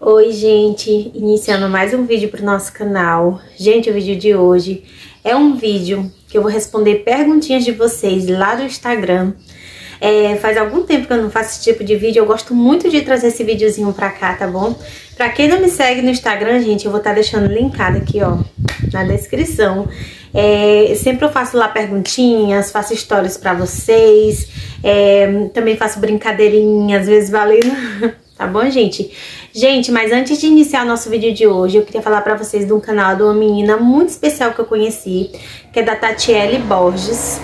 Oi, gente! Iniciando mais um vídeo para o nosso canal. Gente, o vídeo de hoje é um vídeo que eu vou responder perguntinhas de vocês lá do Instagram. É, faz algum tempo que eu não faço esse tipo de vídeo, eu gosto muito de trazer esse videozinho pra cá, tá bom? Pra quem não me segue no Instagram, gente, eu vou estar tá deixando linkado aqui, ó, na descrição. É, sempre eu faço lá perguntinhas, faço histórias pra vocês, é, também faço brincadeirinhas, às vezes valendo... Tá bom, gente? Gente, mas antes de iniciar nosso vídeo de hoje, eu queria falar pra vocês de um canal de uma menina muito especial que eu conheci, que é da Tatiele Borges.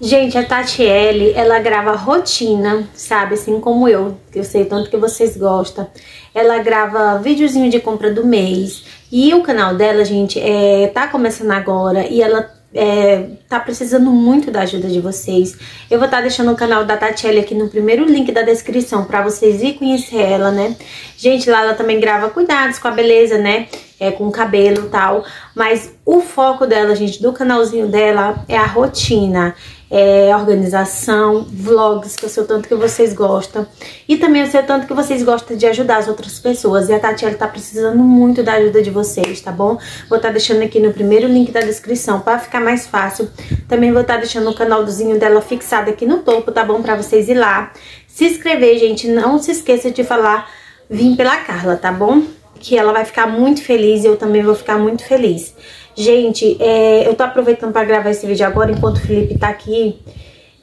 Gente, a Tatiele, ela grava rotina, sabe? Assim como eu, que eu sei tanto que vocês gostam. Ela grava videozinho de compra do mês. E o canal dela, gente, é, tá começando agora e ela é, tá precisando muito da ajuda de vocês. Eu vou estar tá deixando o canal da Tatiele aqui no primeiro link da descrição para vocês ir conhecer ela, né? Gente, lá ela também grava cuidados com a beleza, né? É, com cabelo tal. Mas o foco dela, gente, do canalzinho dela é a rotina é, organização, vlogs, que eu sei o tanto que vocês gostam. E também eu sei o tanto que vocês gostam de ajudar as outras pessoas. E a Tatiana tá precisando muito da ajuda de vocês, tá bom? Vou estar tá deixando aqui no primeiro link da descrição para ficar mais fácil. Também vou estar tá deixando o canalzinho dela fixado aqui no topo, tá bom? Para vocês ir lá. Se inscrever, gente. Não se esqueça de falar vim pela Carla, tá bom? Que ela vai ficar muito feliz e eu também vou ficar muito feliz. Gente, é, eu tô aproveitando pra gravar esse vídeo agora enquanto o Felipe tá aqui.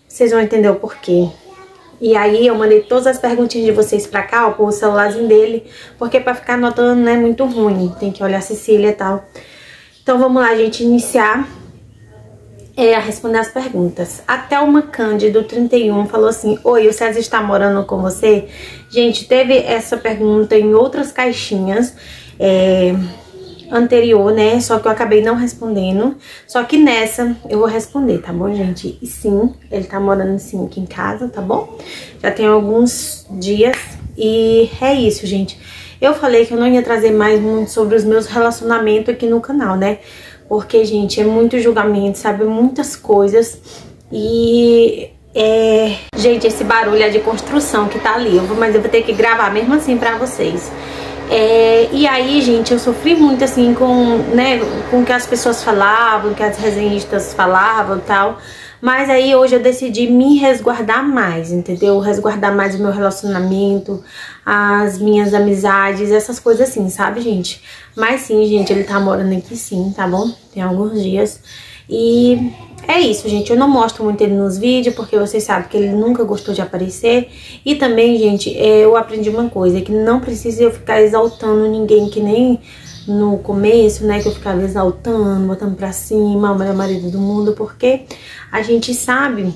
Vocês vão entender o porquê. E aí eu mandei todas as perguntinhas de vocês pra cá, ó, o celularzinho dele. Porque pra ficar anotando não é muito ruim. Tem que olhar a Cecília e tal. Então vamos lá, gente, iniciar é, a responder as perguntas. Até uma Cândido 31 falou assim: Oi, o César está morando com você? Gente, teve essa pergunta em outras caixinhas. É, anterior, né? Só que eu acabei não respondendo. Só que nessa eu vou responder, tá bom, gente? E sim, ele tá morando sim aqui em casa, tá bom? Já tem alguns dias e é isso, gente. Eu falei que eu não ia trazer mais muito sobre os meus relacionamentos aqui no canal, né? Porque, gente, é muito julgamento, sabe? Muitas coisas. E é... Gente, esse barulho é de construção que tá ali. Mas eu vou ter que gravar mesmo assim pra vocês. É, e aí, gente, eu sofri muito assim com, né, com o que as pessoas falavam, que as resenhistas falavam e tal. Mas aí hoje eu decidi me resguardar mais, entendeu? Resguardar mais o meu relacionamento, as minhas amizades, essas coisas assim, sabe, gente? Mas sim, gente, ele tá morando aqui sim, tá bom? Tem alguns dias. E é isso, gente. Eu não mostro muito ele nos vídeos, porque vocês sabem que ele nunca gostou de aparecer. E também, gente, eu aprendi uma coisa, que não precisa eu ficar exaltando ninguém, que nem no começo, né, que eu ficava exaltando, botando pra cima, o melhor marido do mundo, porque a gente sabe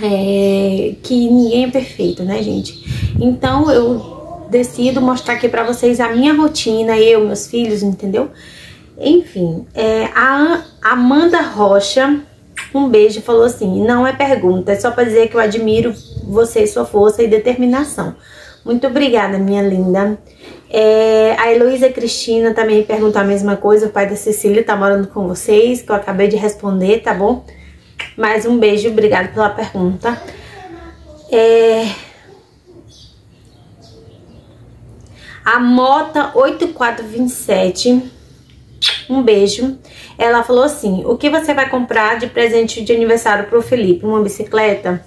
é, que ninguém é perfeito, né, gente? Então, eu decido mostrar aqui pra vocês a minha rotina, eu, meus filhos, entendeu? Enfim, é, a Amanda Rocha, um beijo, falou assim: não é pergunta, é só para dizer que eu admiro você, sua força e determinação. Muito obrigada, minha linda. É, a Heloísa Cristina também perguntou a mesma coisa. O pai da Cecília tá morando com vocês, que eu acabei de responder, tá bom? Mais um beijo, obrigada pela pergunta. É... A Mota 8427 um beijo. Ela falou assim: O que você vai comprar de presente de aniversário pro Felipe? Uma bicicleta?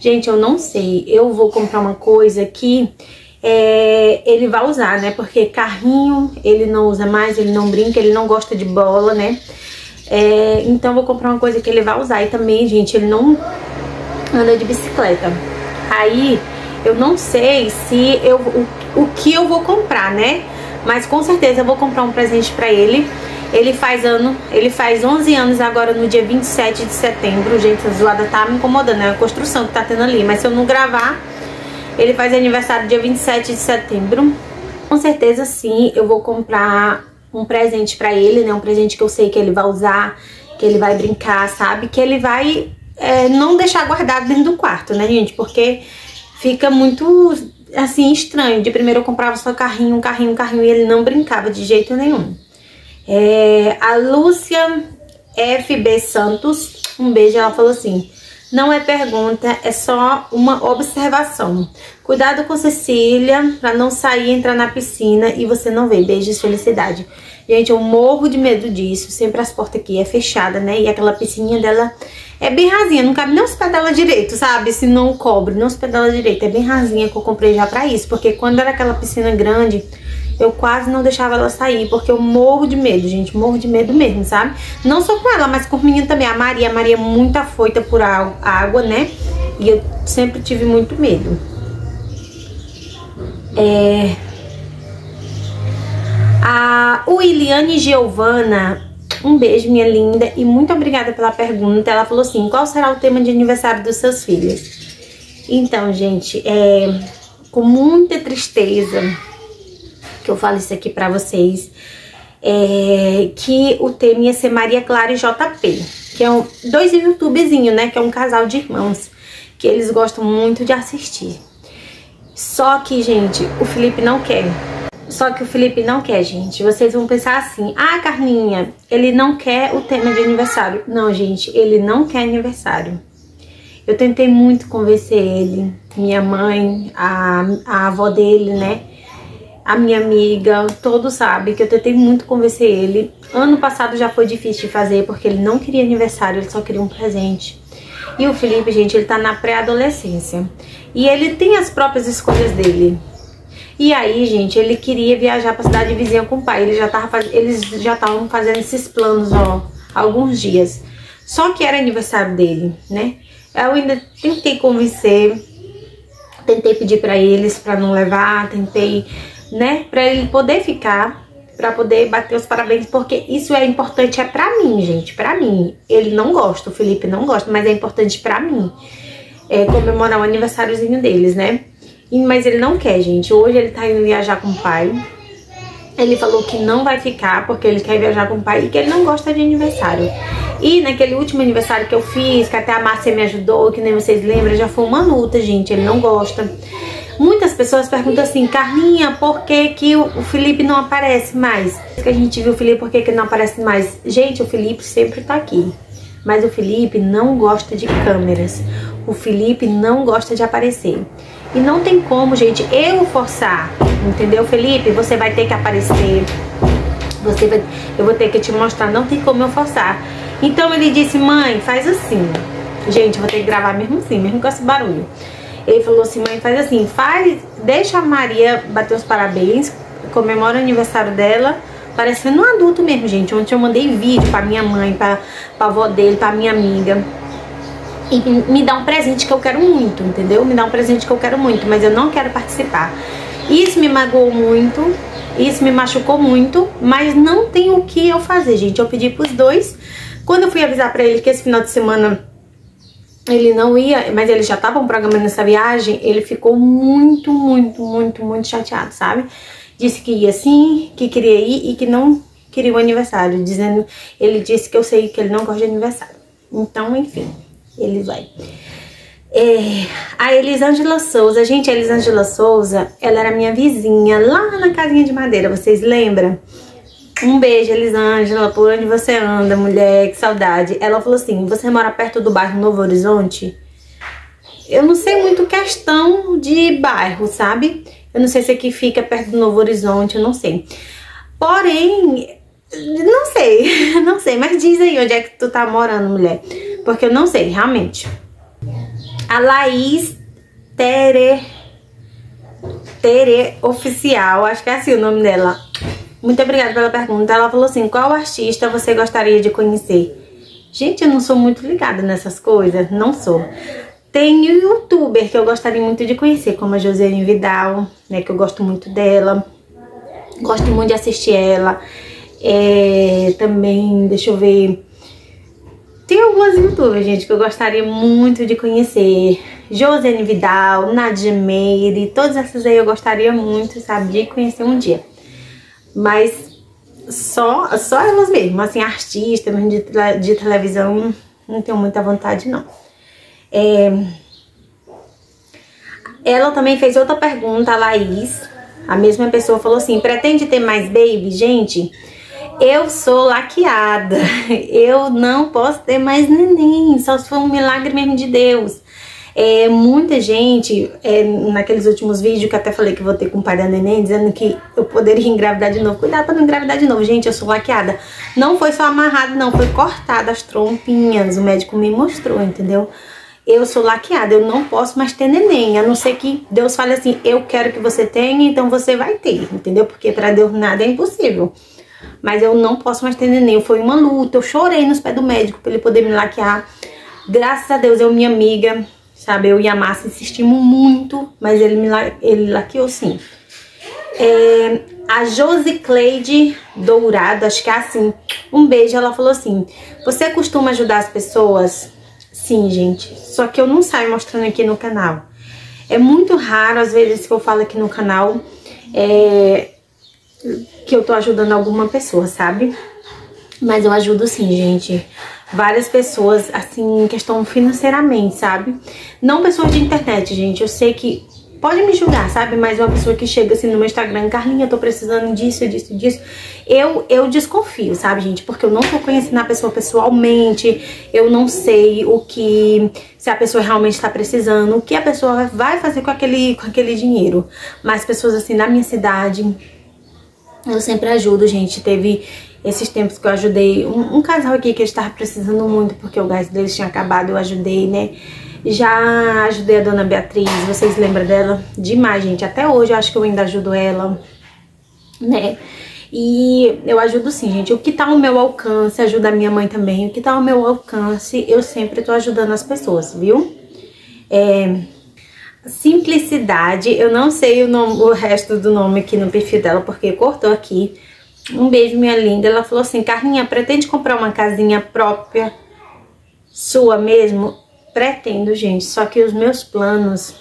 Gente, eu não sei. Eu vou comprar uma coisa que é, ele vai usar, né? Porque carrinho ele não usa mais, ele não brinca, ele não gosta de bola, né? É, então vou comprar uma coisa que ele vai usar. E também, gente, ele não anda de bicicleta. Aí eu não sei se eu o, o que eu vou comprar, né? Mas com certeza eu vou comprar um presente pra ele. Ele faz ano, ele faz 11 anos agora no dia 27 de setembro. Gente, a zoada tá me incomodando, é a construção que tá tendo ali. Mas se eu não gravar, ele faz aniversário dia 27 de setembro. Com certeza sim, eu vou comprar um presente pra ele, né? Um presente que eu sei que ele vai usar, que ele vai brincar, sabe? Que ele vai é, não deixar guardado dentro do quarto, né, gente? Porque fica muito assim, estranho. De primeiro eu comprava só carrinho, carrinho, carrinho, e ele não brincava de jeito nenhum. É, a Lúcia FB Santos, um beijo, ela falou assim: não é pergunta, é só uma observação. Cuidado com Cecília, pra não sair, entrar na piscina e você não ver. Beijos, felicidade. Gente, eu morro de medo disso. Sempre as portas aqui é fechada, né? E aquela piscininha dela é bem rasinha. Não cabe nem os pés dela direito, sabe? Se não cobre, não os pés dela direito. É bem rasinha que eu comprei já pra isso. Porque quando era aquela piscina grande, eu quase não deixava ela sair. Porque eu morro de medo, gente. Morro de medo mesmo, sabe? Não só com ela, mas com o menino também. A Maria. A Maria é muito afoita por água, né? E eu sempre tive muito medo. É... A Williane Giovana, um beijo, minha linda, e muito obrigada pela pergunta. Ela falou assim: qual será o tema de aniversário dos seus filhos? Então, gente, é com muita tristeza que eu falo isso aqui pra vocês. É, que o tema ia ser Maria Clara e JP, que é um, dois youtubezinhos, né? Que é um casal de irmãos, que eles gostam muito de assistir. Só que, gente, o Felipe não quer. Só que o Felipe não quer, gente. Vocês vão pensar assim: ah, Carlinha, ele não quer o tema de aniversário. Não, gente, ele não quer aniversário. Eu tentei muito convencer ele, minha mãe, a, a avó dele, né? A minha amiga, todos sabem que eu tentei muito convencer ele. Ano passado já foi difícil de fazer porque ele não queria aniversário, ele só queria um presente. E o Felipe, gente, ele tá na pré-adolescência. E ele tem as próprias escolhas dele. E aí, gente, ele queria viajar pra cidade vizinha com o pai. Ele já tava, eles já estavam fazendo esses planos, ó, alguns dias. Só que era aniversário dele, né? Eu ainda tentei convencer, tentei pedir para eles para não levar, tentei, né, para ele poder ficar, para poder bater os parabéns, porque isso é importante é para mim, gente, para mim. Ele não gosta, o Felipe não gosta, mas é importante para mim é, comemorar o aniversáriozinho deles, né? E, mas ele não quer, gente. Hoje ele tá indo viajar com o pai. Ele falou que não vai ficar porque ele quer viajar com o pai e que ele não gosta de aniversário. E naquele último aniversário que eu fiz, que até a Márcia me ajudou, que nem vocês lembram, já foi uma luta, gente. Ele não gosta. Muitas pessoas perguntam assim, Carlinha, por que, que o Felipe não aparece mais? Que a gente viu o Felipe, por que, que ele não aparece mais? Gente, o Felipe sempre tá aqui. Mas o Felipe não gosta de câmeras. O Felipe não gosta de aparecer. E não tem como, gente, eu forçar. Entendeu, Felipe? Você vai ter que aparecer. Você vai, eu vou ter que te mostrar. Não tem como eu forçar. Então ele disse, mãe, faz assim. Gente, vou ter que gravar mesmo assim, mesmo com esse barulho. Ele falou assim, mãe, faz assim, faz, deixa a Maria bater os parabéns, comemora o aniversário dela, parecendo um adulto mesmo, gente. Ontem eu mandei vídeo pra minha mãe, pra, pra avó dele, pra minha amiga e me dá um presente que eu quero muito, entendeu? Me dá um presente que eu quero muito, mas eu não quero participar. Isso me magoou muito, isso me machucou muito, mas não tem o que eu fazer, gente. Eu pedi pros dois. Quando eu fui avisar pra ele que esse final de semana ele não ia, mas eles já estavam programando essa viagem, ele ficou muito, muito, muito, muito chateado, sabe? Disse que ia sim, que queria ir e que não queria o aniversário, dizendo, ele disse que eu sei que ele não gosta de aniversário. Então, enfim ele vai. É, a Elisângela Souza, gente, a Elisângela Souza, ela era minha vizinha lá na casinha de madeira, vocês lembram? Um beijo, Elisângela, por onde você anda, mulher, que saudade. Ela falou assim, você mora perto do bairro Novo Horizonte? Eu não sei muito questão de bairro, sabe? Eu não sei se aqui fica perto do Novo Horizonte, eu não sei. Porém, não sei, não sei, mas diz aí onde é que tu tá morando, mulher. Porque eu não sei, realmente. A Laís Tere... Tere Oficial, acho que é assim o nome dela. Muito obrigada pela pergunta. Ela falou assim, qual artista você gostaria de conhecer? Gente, eu não sou muito ligada nessas coisas, não sou. Tem youtuber que eu gostaria muito de conhecer, como a Josiane Vidal, né, que eu gosto muito dela. Gosto muito de assistir ela. É, também, deixa eu ver... Tem algumas youtubers, gente, que eu gostaria muito de conhecer. Josiane Vidal, Nadia Meire, todas essas aí eu gostaria muito, sabe, de conhecer um dia. Mas só, só elas mesmo, assim, artista mesmo de, de televisão, não tenho muita vontade, não. É... Ela também fez outra pergunta, a Laís. A mesma pessoa falou assim, pretende ter mais baby? Gente, eu sou laqueada, eu não posso ter mais neném, só se for um milagre mesmo de Deus. É, muita gente, é, naqueles últimos vídeos que até falei que vou ter com o pai da neném, dizendo que eu poderia engravidar de novo. Cuidado pra não engravidar de novo. Gente, eu sou laqueada. Não foi só amarrado, não. Foi cortada as trompinhas. O médico me mostrou, entendeu? Eu sou laqueada, eu não posso mais ter neném. A não ser que Deus fale assim, eu quero que você tenha, então você vai ter, entendeu? Porque pra Deus nada é impossível. Mas eu não posso mais ter neném. Foi uma luta. Eu chorei nos pés do médico pra ele poder me laquear. Graças a Deus, eu, minha amiga, sabe? Eu e a Márcia insistimos muito, mas ele me ele laqueou sim. É, a Josi Cleide Dourado, acho que é assim, um beijo, ela falou assim, você costuma ajudar as pessoas? Sim, gente, só que eu não saio mostrando aqui no canal. É muito raro, às vezes, que eu falo aqui no canal, é, que eu tô ajudando alguma pessoa, sabe? Mas eu ajudo sim, gente várias pessoas, assim, em questão financeiramente, sabe? Não pessoas de internet, gente. Eu sei que pode me julgar, sabe? Mas uma pessoa que chega assim no meu Instagram, Carlinha, eu tô precisando disso, disso, disso. Eu, eu desconfio, sabe, gente? Porque eu não tô conhecendo a pessoa pessoalmente, eu não sei o que, se a pessoa realmente tá precisando, o que a pessoa vai fazer com aquele, com aquele dinheiro. Mas pessoas assim, na minha cidade, eu sempre ajudo, gente. Teve esses tempos que eu ajudei um, um casal aqui que estava precisando muito porque o gás deles tinha acabado, eu ajudei, né? Já ajudei a dona Beatriz, vocês lembram dela? Demais, gente. Até hoje eu acho que eu ainda ajudo ela, né? E eu ajudo sim, gente. O que tá ao meu alcance, ajuda a minha mãe também. O que tá ao meu alcance, eu sempre tô ajudando as pessoas, viu? É... Simplicidade, eu não sei o, nome, o resto do nome aqui no perfil dela, porque cortou aqui. Um beijo, minha linda. Ela falou assim, Carlinha, pretende comprar uma casinha própria sua mesmo? Pretendo, gente. Só que os meus planos,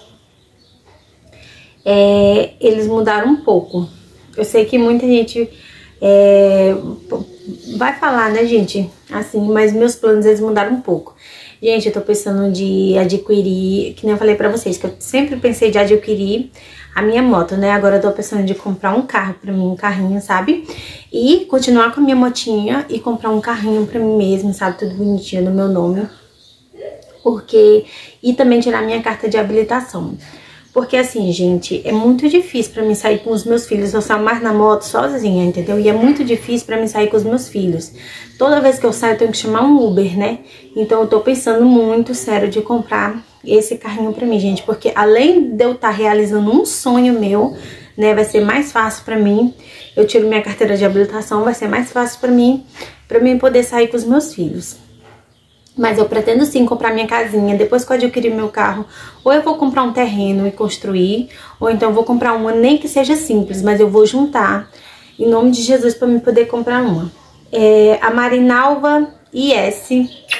é, eles mudaram um pouco. Eu sei que muita gente é, vai falar, né, gente? Assim, mas meus planos, eles mudaram um pouco. Gente, eu tô pensando de adquirir, que nem eu falei pra vocês, que eu sempre pensei de adquirir a minha moto, né? Agora eu tô pensando de comprar um carro pra mim, um carrinho, sabe? E continuar com a minha motinha e comprar um carrinho pra mim mesmo, sabe? Tudo bonitinho no meu nome. Porque... E também tirar minha carta de habilitação. Porque assim, gente, é muito difícil pra mim sair com os meus filhos. Eu saio mais na moto sozinha, entendeu? E é muito difícil pra mim sair com os meus filhos. Toda vez que eu saio, eu tenho que chamar um Uber, né? Então eu tô pensando muito sério de comprar esse carrinho pra mim, gente. Porque além de eu estar tá realizando um sonho meu, né? Vai ser mais fácil pra mim. Eu tiro minha carteira de habilitação, vai ser mais fácil pra mim, pra mim poder sair com os meus filhos. Mas eu pretendo sim comprar minha casinha depois que eu adquirir meu carro. Ou eu vou comprar um terreno e construir, ou então vou comprar uma, nem que seja simples, mas eu vou juntar em nome de Jesus para me poder comprar uma. É, a Marinalva IS,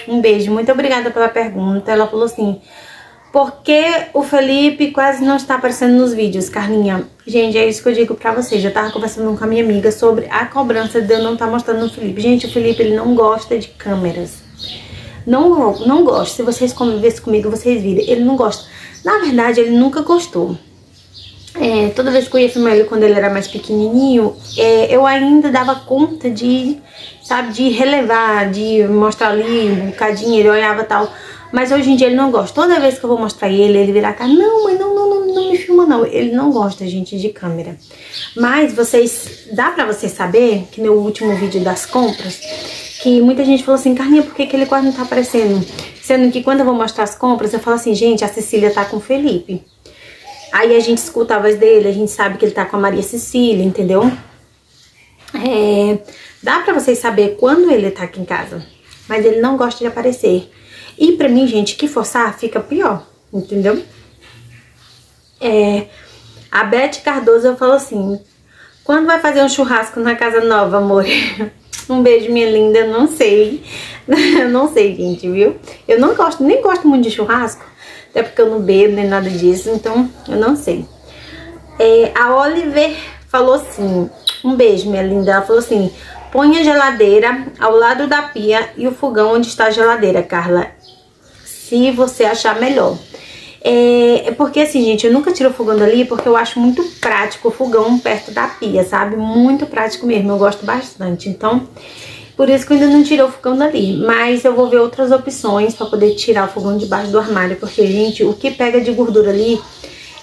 um beijo, muito obrigada pela pergunta. Ela falou assim: por que o Felipe quase não está aparecendo nos vídeos, Carlinha? Gente, é isso que eu digo pra vocês. Eu tava conversando com a minha amiga sobre a cobrança de eu não estar tá mostrando o Felipe. Gente, o Felipe, ele não gosta de câmeras. Não, não gosta. Se vocês convivessem comigo, vocês viram. Ele não gosta. Na verdade, ele nunca gostou. É, toda vez que eu ia filmar ele quando ele era mais pequenininho, é, eu ainda dava conta de, sabe, de relevar, de mostrar ali um bocadinho, ele olhava tal. Mas hoje em dia ele não gosta. Toda vez que eu vou mostrar ele, ele vira cá, não, mãe, não, não, não, não me filma não. Ele não gosta, gente, de câmera. Mas vocês, dá pra vocês saber que no último vídeo das compras, que muita gente falou assim, Carlinha, por que, que ele quase não tá aparecendo? Sendo que quando eu vou mostrar as compras, eu falo assim, gente, a Cecília tá com o Felipe. Aí a gente escuta a voz dele, a gente sabe que ele tá com a Maria Cecília, entendeu? É, dá pra vocês saber quando ele tá aqui em casa. Mas ele não gosta de aparecer. E pra mim, gente, que forçar fica pior, entendeu? É, a Beth Cardoso falou assim, quando vai fazer um churrasco na casa nova, amor? Um beijo, minha linda, não sei. não sei, gente, viu? Eu não gosto, nem gosto muito de churrasco. Até porque eu não bebo nem nada disso, então eu não sei. É, a Oliver falou assim, um beijo, minha linda. Ela falou assim, põe a geladeira ao lado da pia e o fogão onde está a geladeira, Carla. Se você achar melhor. É, é, porque assim, gente, eu nunca tiro o fogão dali porque eu acho muito prático o fogão perto da pia, sabe? Muito prático mesmo, eu gosto bastante. Então, Por isso que eu ainda não tirei o fogão dali. Mas eu vou ver outras opções pra poder tirar o fogão debaixo do armário. Porque, gente, o que pega de gordura ali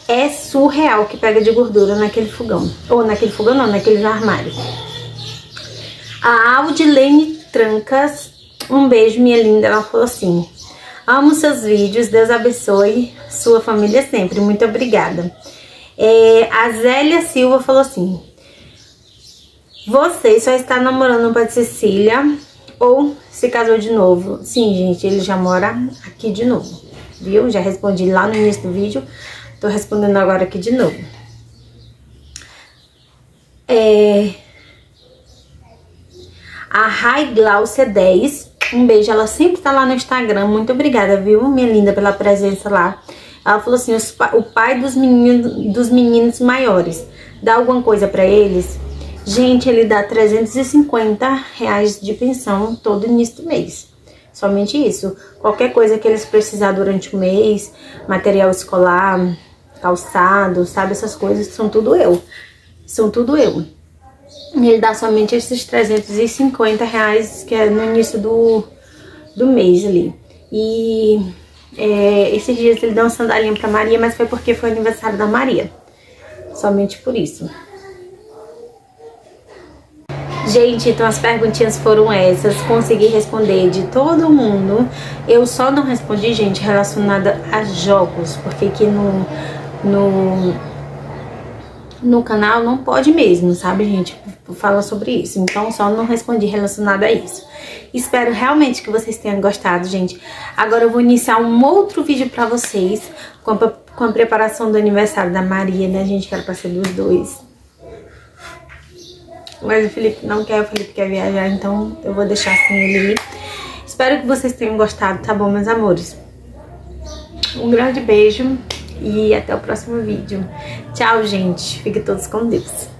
é surreal o que pega de gordura naquele fogão. Ou naquele fogão não, naquele armário. A Audilene Trancas, um beijo, minha linda. Ela falou assim: Amo seus vídeos, Deus abençoe sua família sempre. Muito obrigada. É, a Zélia Silva falou assim: Você só está namorando para Cecília ou se casou de novo? Sim, gente, ele já mora aqui de novo, viu? Já respondi lá no início do vídeo, tô respondendo agora aqui de novo. É, a Rai Glaucia 10. Um beijo, ela sempre tá lá no Instagram. Muito obrigada, viu, minha linda, pela presença lá. Ela falou assim: o pai dos meninos, dos meninos maiores, dá alguma coisa para eles? Gente, ele dá 350 reais de pensão todo início do mês. Somente isso. Qualquer coisa que eles precisar durante o mês, material escolar, calçado, sabe? Essas coisas são tudo eu. São tudo eu. Ele dá somente esses 350 reais que é no início do, do mês ali. E é, esses dias ele deu uma sandalinha pra Maria, mas foi porque foi aniversário da Maria. Somente por isso. Gente, então as perguntinhas foram essas. Consegui responder de todo mundo. Eu só não respondi, gente, relacionada a jogos, porque aqui no, no no canal não pode mesmo, sabe, gente? Fala sobre isso. Então, só não respondi relacionado a isso. Espero realmente que vocês tenham gostado, gente. Agora eu vou iniciar um outro vídeo pra vocês com a, com a preparação do aniversário da Maria, né, gente? Quero ser dos dois. Mas o Felipe não quer, o Felipe quer viajar, então eu vou deixar assim ele ir. Espero que vocês tenham gostado, tá bom, meus amores? Um grande beijo e até o próximo vídeo. Tchau, gente. Fiquem todos com Deus.